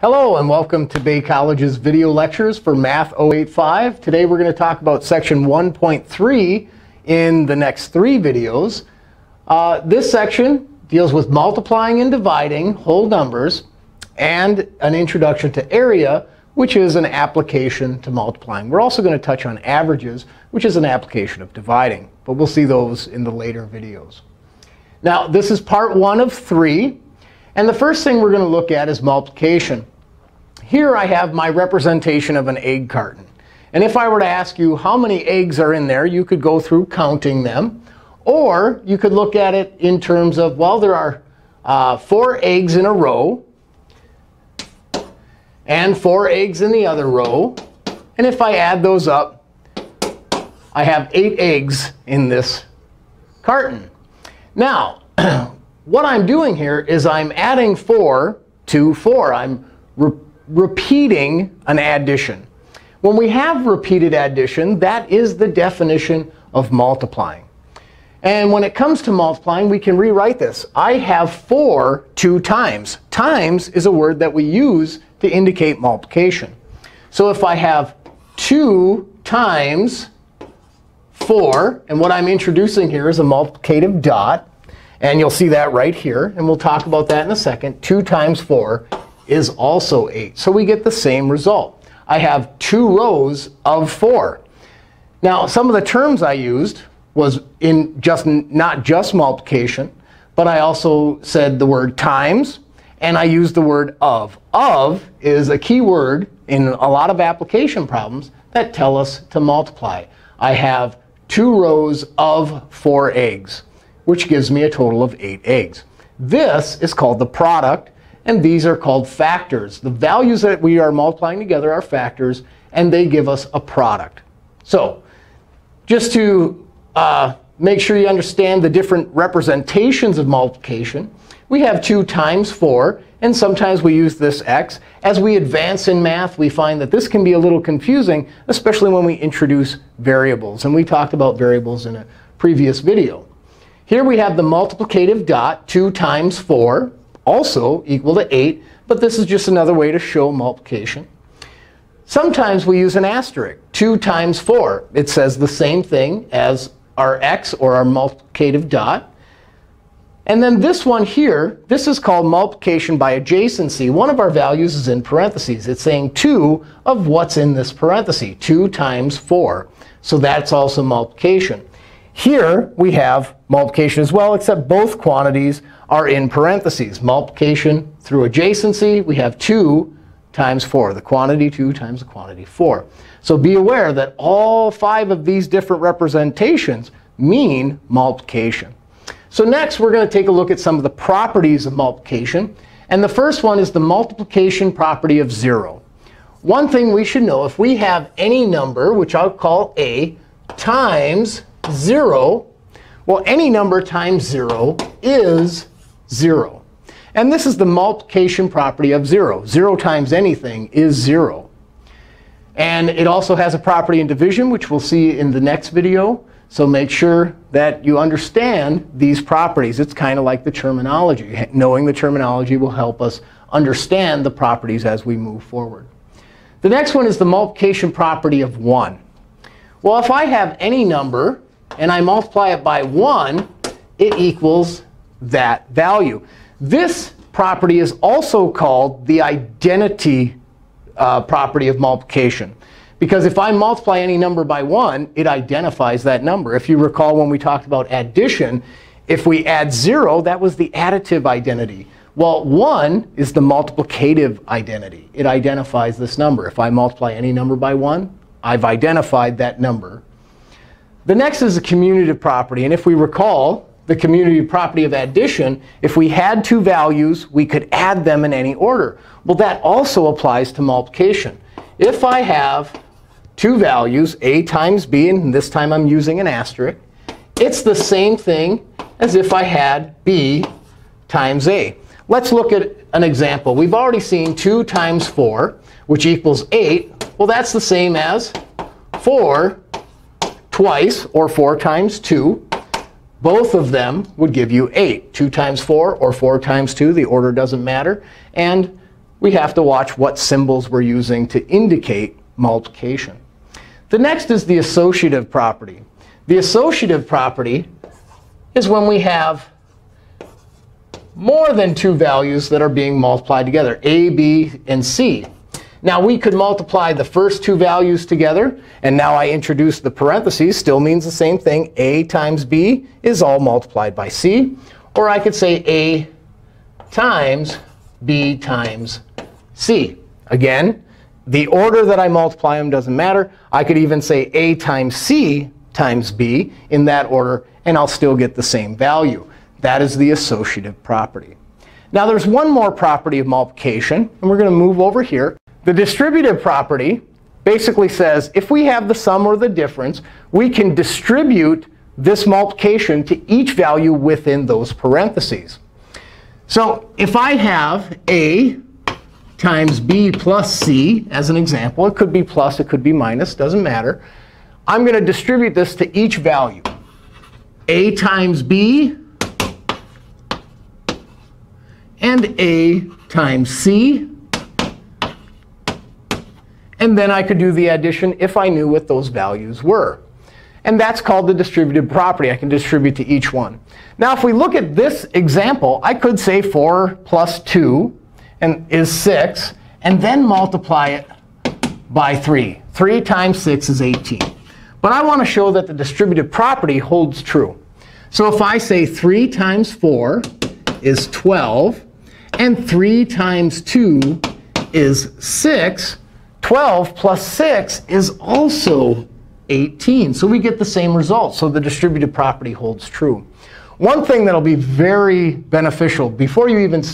Hello and welcome to Bay College's video lectures for Math 085. Today we're going to talk about section 1.3 in the next three videos. Uh, this section deals with multiplying and dividing whole numbers and an introduction to area, which is an application to multiplying. We're also going to touch on averages, which is an application of dividing. But we'll see those in the later videos. Now, this is part one of three. And the first thing we're going to look at is multiplication. Here I have my representation of an egg carton. And if I were to ask you how many eggs are in there, you could go through counting them. Or you could look at it in terms of, well, there are uh, four eggs in a row and four eggs in the other row. And if I add those up, I have eight eggs in this carton. Now, what I'm doing here is I'm adding 4 to 4. I'm re repeating an addition. When we have repeated addition, that is the definition of multiplying. And when it comes to multiplying, we can rewrite this. I have 4 two times. Times is a word that we use to indicate multiplication. So if I have 2 times 4, and what I'm introducing here is a multiplicative dot, and you'll see that right here. And we'll talk about that in a second. 2 times 4 is also 8. So we get the same result. I have two rows of 4. Now, some of the terms I used was in just not just multiplication, but I also said the word times, and I used the word of. Of is a key word in a lot of application problems that tell us to multiply. I have two rows of four eggs which gives me a total of 8 eggs. This is called the product, and these are called factors. The values that we are multiplying together are factors, and they give us a product. So just to uh, make sure you understand the different representations of multiplication, we have 2 times 4, and sometimes we use this x. As we advance in math, we find that this can be a little confusing, especially when we introduce variables. And we talked about variables in a previous video. Here we have the multiplicative dot, 2 times 4, also equal to 8. But this is just another way to show multiplication. Sometimes we use an asterisk, 2 times 4. It says the same thing as our x, or our multiplicative dot. And then this one here, this is called multiplication by adjacency. One of our values is in parentheses. It's saying 2 of what's in this parenthesis, 2 times 4. So that's also multiplication. Here we have multiplication as well, except both quantities are in parentheses. Multiplication through adjacency, we have 2 times 4. The quantity 2 times the quantity 4. So be aware that all five of these different representations mean multiplication. So next, we're going to take a look at some of the properties of multiplication. And the first one is the multiplication property of 0. One thing we should know, if we have any number, which I'll call a, times 0, well, any number times 0 is 0. And this is the multiplication property of 0. 0 times anything is 0. And it also has a property in division, which we'll see in the next video. So make sure that you understand these properties. It's kind of like the terminology. Knowing the terminology will help us understand the properties as we move forward. The next one is the multiplication property of 1. Well, if I have any number and I multiply it by 1, it equals that value. This property is also called the identity uh, property of multiplication. Because if I multiply any number by 1, it identifies that number. If you recall when we talked about addition, if we add 0, that was the additive identity. Well, 1 is the multiplicative identity. It identifies this number. If I multiply any number by 1, I've identified that number the next is a commutative property. And if we recall, the commutative property of addition, if we had two values, we could add them in any order. Well, that also applies to multiplication. If I have two values, a times b, and this time I'm using an asterisk, it's the same thing as if I had b times a. Let's look at an example. We've already seen 2 times 4, which equals 8. Well, that's the same as 4 twice, or 4 times 2, both of them would give you 8. 2 times 4 or 4 times 2, the order doesn't matter. And we have to watch what symbols we're using to indicate multiplication. The next is the associative property. The associative property is when we have more than two values that are being multiplied together, a, b, and c. Now, we could multiply the first two values together. And now I introduce the parentheses. Still means the same thing. a times b is all multiplied by c. Or I could say a times b times c. Again, the order that I multiply them doesn't matter. I could even say a times c times b in that order, and I'll still get the same value. That is the associative property. Now there's one more property of multiplication, and we're going to move over here. The distributive property basically says if we have the sum or the difference, we can distribute this multiplication to each value within those parentheses. So if I have a times b plus c as an example, it could be plus, it could be minus, doesn't matter. I'm going to distribute this to each value. a times b and a times c. And then I could do the addition if I knew what those values were. And that's called the distributive property. I can distribute to each one. Now, if we look at this example, I could say 4 plus 2 and is 6, and then multiply it by 3. 3 times 6 is 18. But I want to show that the distributive property holds true. So if I say 3 times 4 is 12, and 3 times 2 is 6, 12 plus 6 is also 18. So we get the same result. So the distributive property holds true. One thing that'll be very beneficial before you even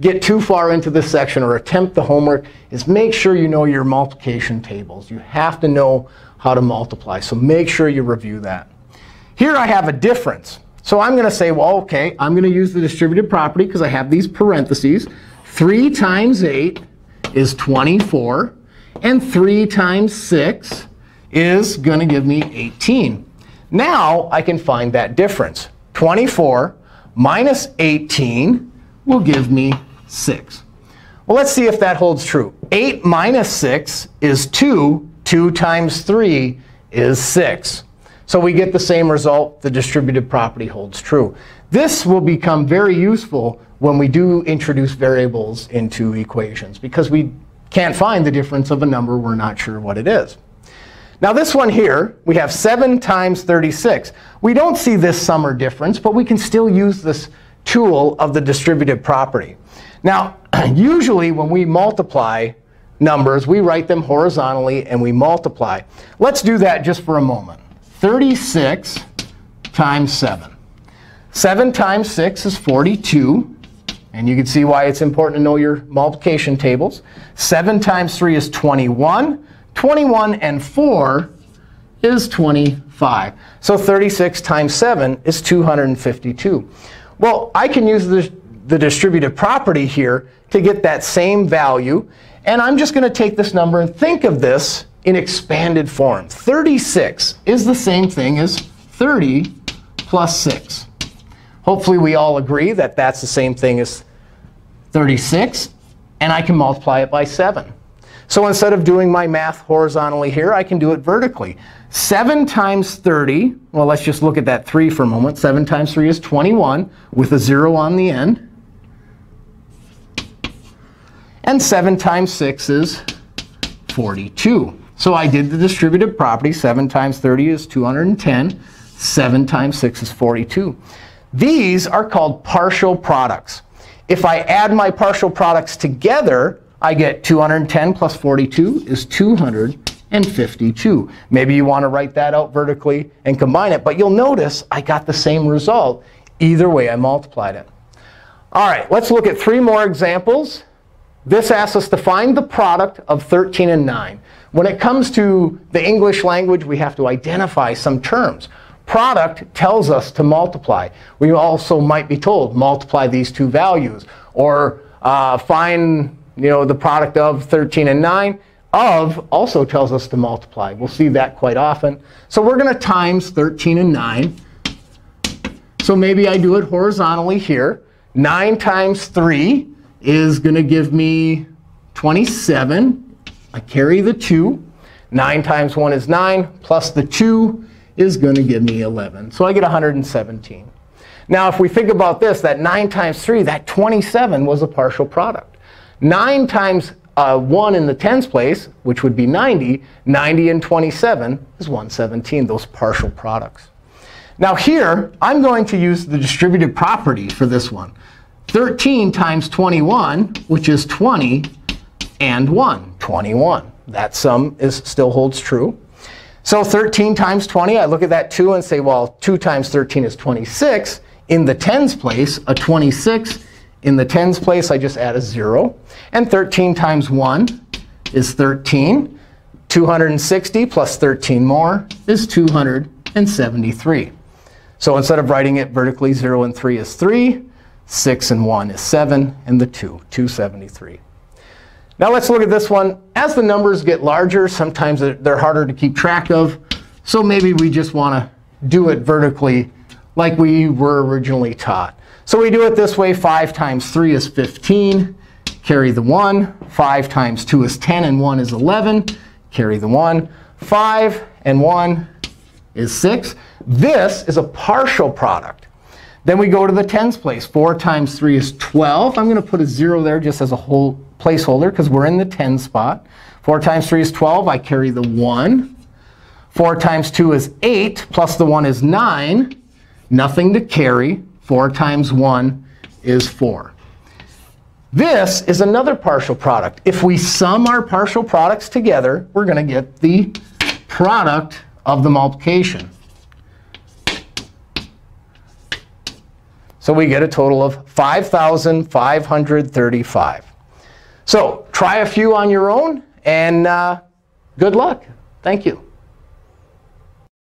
get too far into this section or attempt the homework is make sure you know your multiplication tables. You have to know how to multiply. So make sure you review that. Here I have a difference. So I'm going to say, well, OK, I'm going to use the distributive property because I have these parentheses. 3 times 8 is 24. And 3 times 6 is going to give me 18. Now I can find that difference. 24 minus 18 will give me 6. Well, let's see if that holds true. 8 minus 6 is 2. 2 times 3 is 6. So we get the same result. The distributive property holds true. This will become very useful when we do introduce variables into equations, because we can't find the difference of a number we're not sure what it is. Now this one here, we have 7 times 36. We don't see this sum or difference, but we can still use this tool of the distributive property. Now, usually when we multiply numbers, we write them horizontally and we multiply. Let's do that just for a moment. 36 times 7. 7 times 6 is 42. And you can see why it's important to know your multiplication tables. 7 times 3 is 21. 21 and 4 is 25. So 36 times 7 is 252. Well, I can use the, the distributive property here to get that same value. And I'm just going to take this number and think of this in expanded form. 36 is the same thing as 30 plus 6. Hopefully, we all agree that that's the same thing as 36. And I can multiply it by 7. So instead of doing my math horizontally here, I can do it vertically. 7 times 30, well, let's just look at that 3 for a moment. 7 times 3 is 21 with a 0 on the end. And 7 times 6 is 42. So I did the distributive property. 7 times 30 is 210. 7 times 6 is 42. These are called partial products. If I add my partial products together, I get 210 plus 42 is 252. Maybe you want to write that out vertically and combine it. But you'll notice I got the same result. Either way, I multiplied it. All right, let's look at three more examples. This asks us to find the product of 13 and 9. When it comes to the English language, we have to identify some terms. Product tells us to multiply. We also might be told, multiply these two values. Or uh, find you know, the product of 13 and 9. Of also tells us to multiply. We'll see that quite often. So we're going to times 13 and 9. So maybe I do it horizontally here. 9 times 3 is going to give me 27. I carry the 2. 9 times 1 is 9, plus the 2 is going to give me 11. So I get 117. Now, if we think about this, that 9 times 3, that 27 was a partial product. 9 times uh, 1 in the tens place, which would be 90, 90 and 27 is 117, those partial products. Now here, I'm going to use the distributive property for this one. 13 times 21, which is 20, and 1, 21. That sum is, still holds true. So 13 times 20, I look at that 2 and say, well, 2 times 13 is 26. In the tens place, a 26. In the tens place, I just add a 0. And 13 times 1 is 13. 260 plus 13 more is 273. So instead of writing it vertically, 0 and 3 is 3. 6 and 1 is 7. And the 2, 273. Now let's look at this one. As the numbers get larger, sometimes they're harder to keep track of. So maybe we just want to do it vertically like we were originally taught. So we do it this way. 5 times 3 is 15. Carry the 1. 5 times 2 is 10, and 1 is 11. Carry the 1. 5 and 1 is 6. This is a partial product. Then we go to the tens place. 4 times 3 is 12. I'm going to put a 0 there just as a whole placeholder because we're in the 10 spot. 4 times 3 is 12. I carry the 1. 4 times 2 is 8, plus the 1 is 9. Nothing to carry. 4 times 1 is 4. This is another partial product. If we sum our partial products together, we're going to get the product of the multiplication. So we get a total of 5,535. So try a few on your own, and uh, good luck. Thank you.